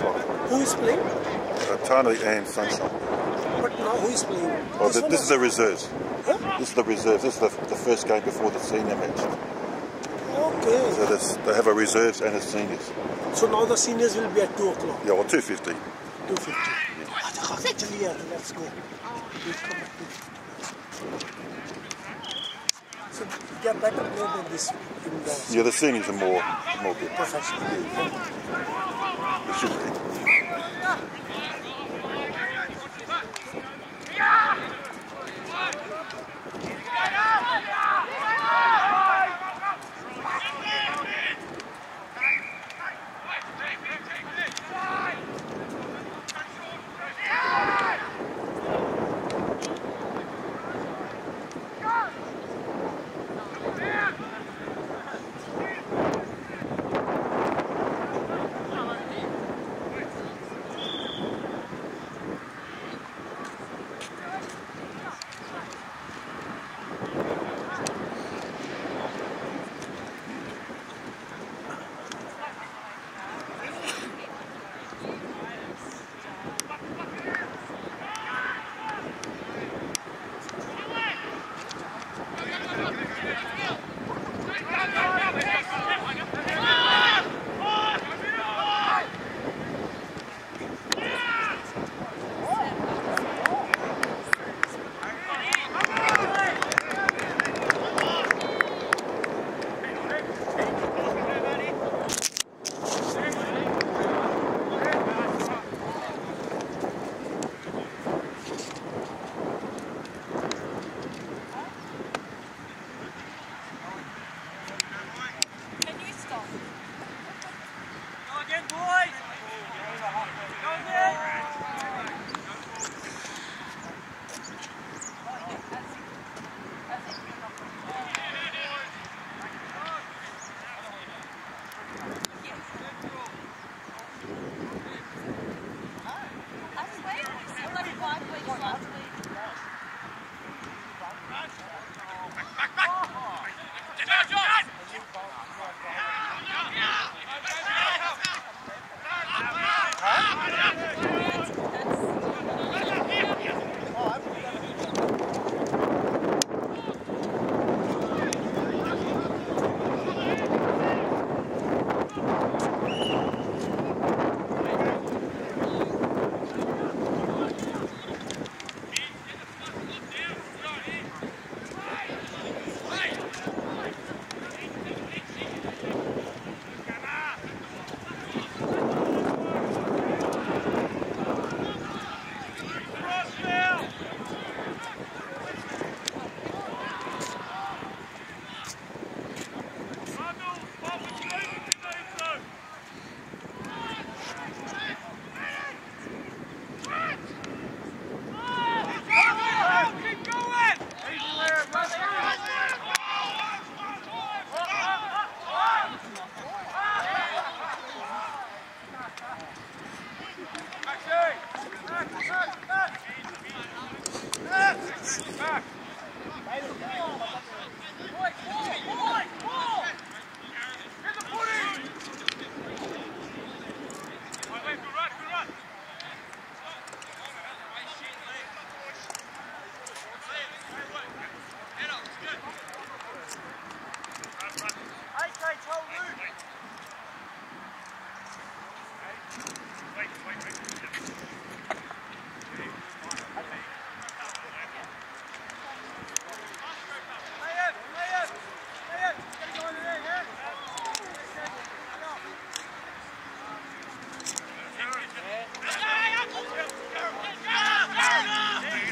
Who is playing? Tarneit and Sunshine. But now who is playing? Oh, this, the, this is the reserves. Huh? This is the reserves. This is the, the first game before the senior match. Okay. So this, they have a reserves and a seniors. So now the seniors will be at 2 o'clock? Yeah, or 2.50. 2.50. Let's go. So they're better than this. In the yeah, the seniors are more, more good. Professional. Yeah.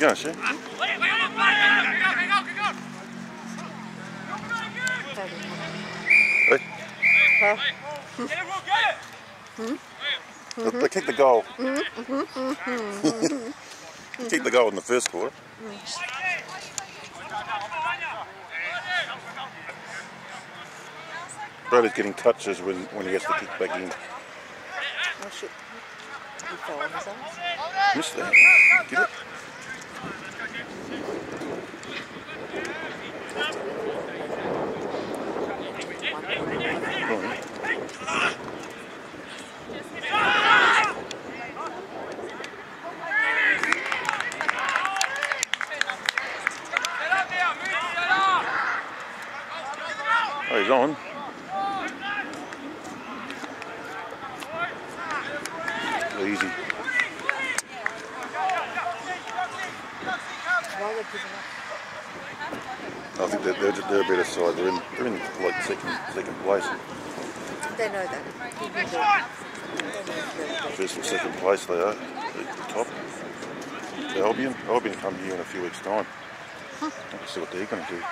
You going, Shane? Hey, they, they kicked the goal. they kicked the goal in the first quarter. Bradley's getting touches when, when he has to kick back in. Oh shit. He fell on his ass. Missed that. Get it? Go on. easy. Why are they giving up? I think they're, they're, they're a better side. They're in, they're in like second second place. They know that. People do. They know that. First or second place they are. They're the top. The Albion. Albion come here in a few weeks' time. Let's see what they're going to do.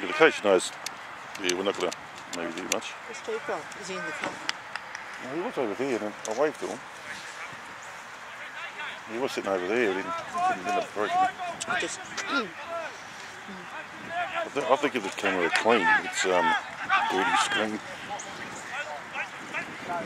But the coach knows, yeah, we're not going to maybe do much. Where's Steve gone? Is he in the car? Well, he was over there and I waved to him. He was sitting over there, he didn't, didn't end up breaking it. He just. I, th- I think if the camera clean, it's um, dirty screen. Even-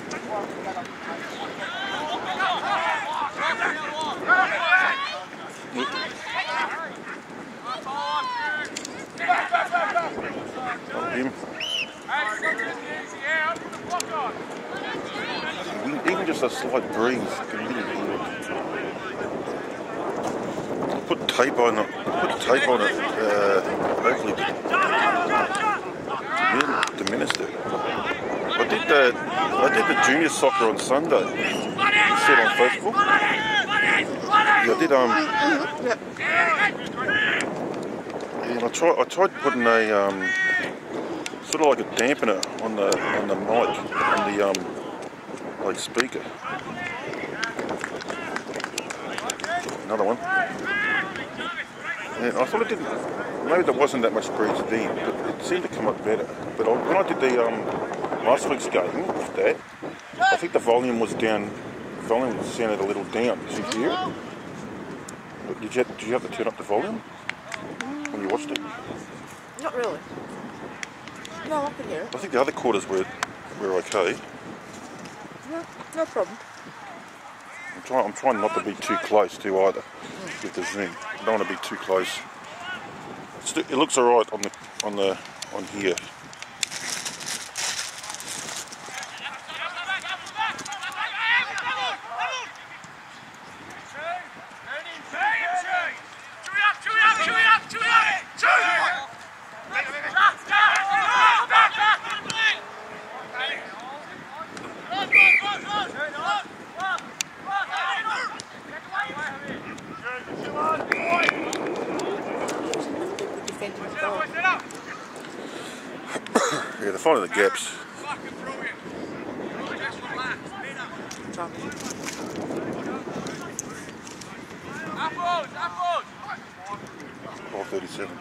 just a slight breeze it. Put tape on it. Put tape on it. Uh, hopefully dimin- diminish it. I did the I did the junior soccer on Sunday. You it on Facebook. Yeah, I did um. And I tried I tried putting a um sort of like a dampener on the on the mic on the um like speaker. Another one. And I thought it didn't. Maybe there wasn't that much breeze then, but it seemed to come up better. But I, when I did the um, last week's game hmm, with that, I think the volume was down. The volume sounded a little down. Did you hear it? Did you, did you have to turn up the volume when you watched it? Not really. No, I can hear it. I think the other quarters were were okay. No, no problem. I'm trying. I'm trying not to be too close to either with the zoom. I don't want to be too close. It's, it looks alright on the on the on here. Good defending the goal. Yeah, they're finding the gaps. Trying. Ball 37.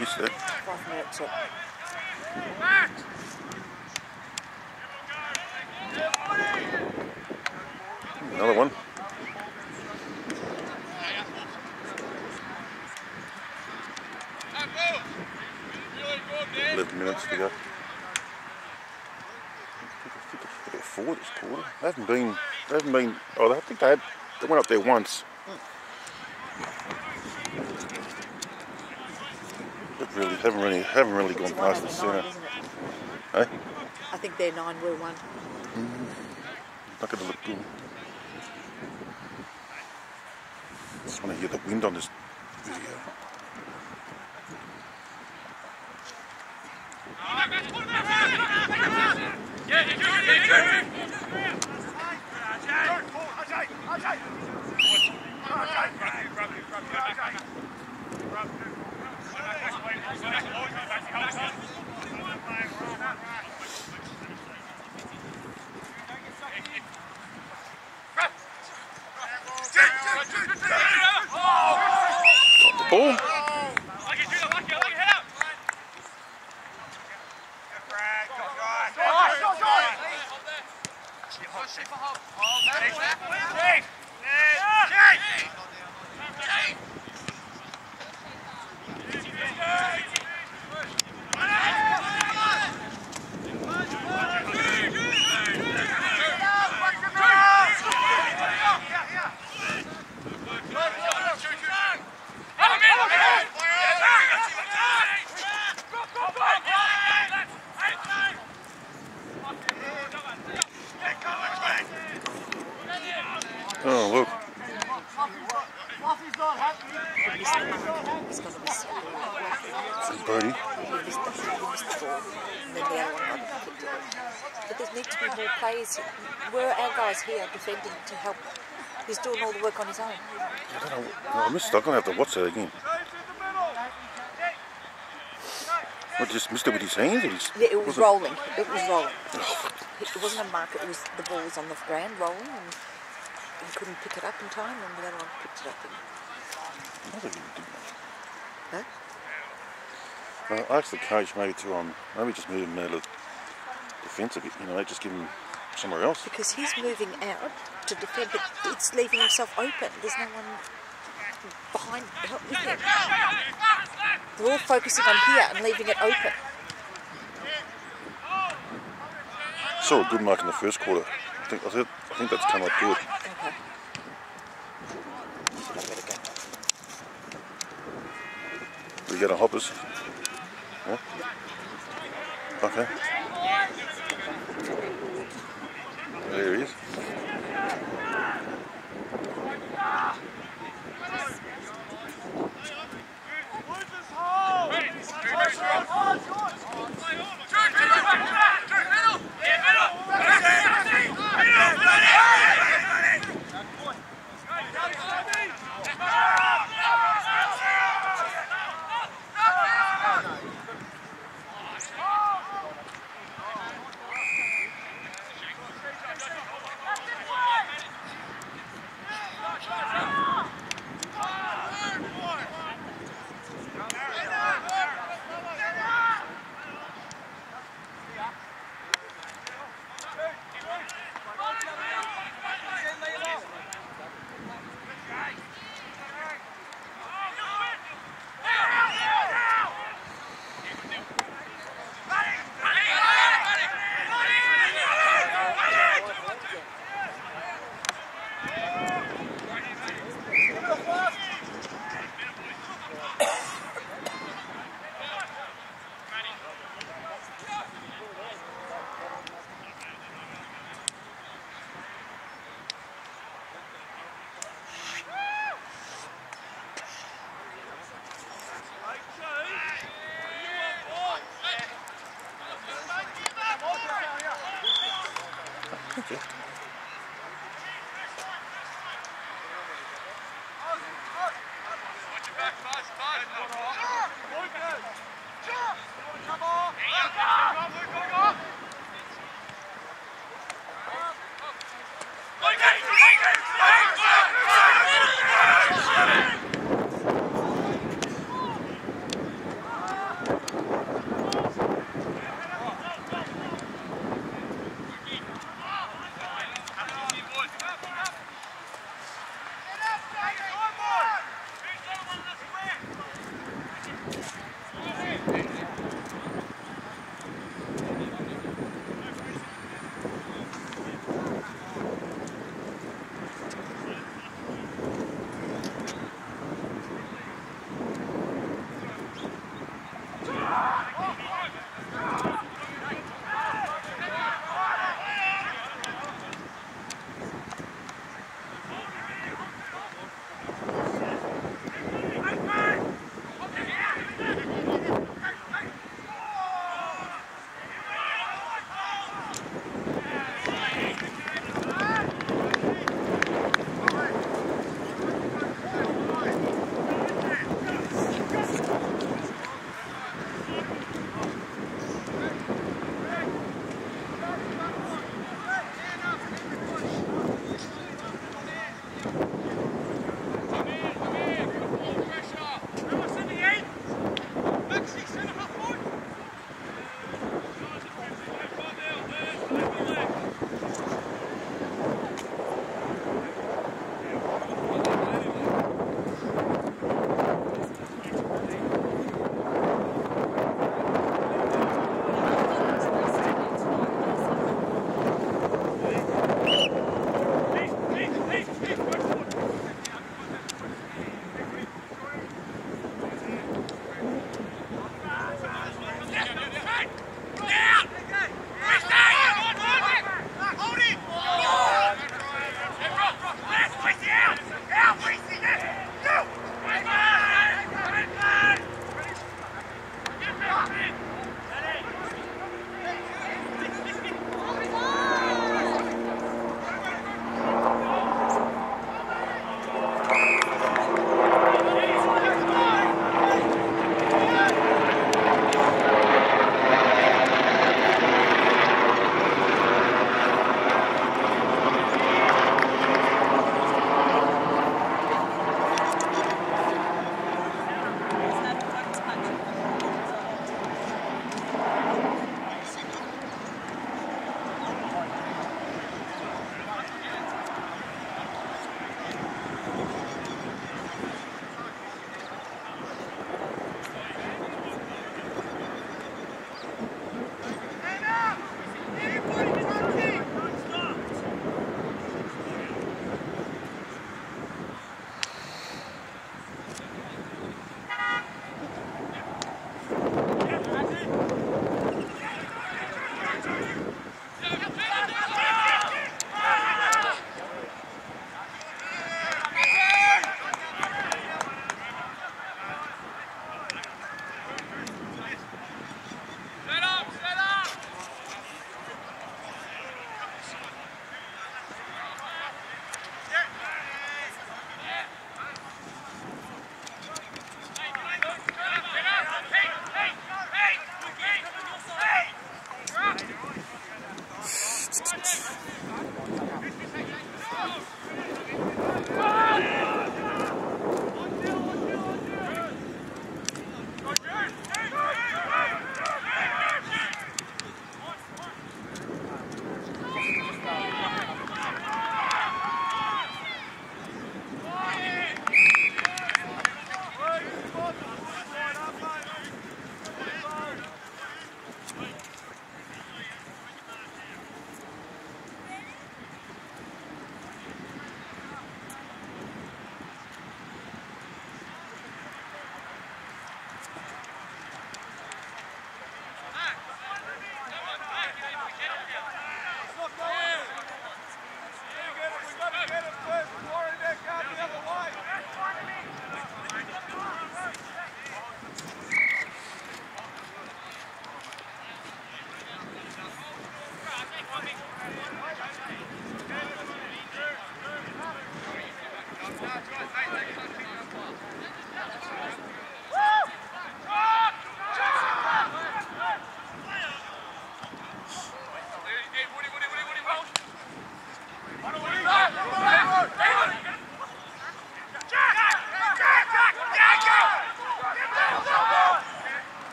Missed it. Five minutes up. Another one. Eleven minutes to go. I think about four this quarter. They haven't been. They haven't been. Oh, I think they had. They went up there once. But really, haven't really, haven't really gone past the centre. Eh? I think they're nine, we're one. Not going to look good. Just want to hear the wind on this video. Boom! Brody. He missed the, he missed the ball. And then the other one got kicked it. But there need to be more players. Where are our guys here defending to help? He's doing all the work on his own. I don't know. No, I missed it. I'm going to have to watch that again. What, just missed it with his hands? His, Yeah, it was it- rolling. It was rolling. It wasn't a mark. It was the ball was on the ground rolling, and he couldn't pick it up in time, and the other one picked it up. And, I think he did huh? Uh, I asked the coach maybe to um maybe just move him out of defence a bit. You know, just give him somewhere else. Because he's moving out to defend, but it's leaving himself open. There's no one behind help with him. They're all focusing on here and leaving it open. Saw a good mark in the first quarter. I think I, think that's come up good. Okay. Should I better go? We get a hoppers. Yeah. Okay. There he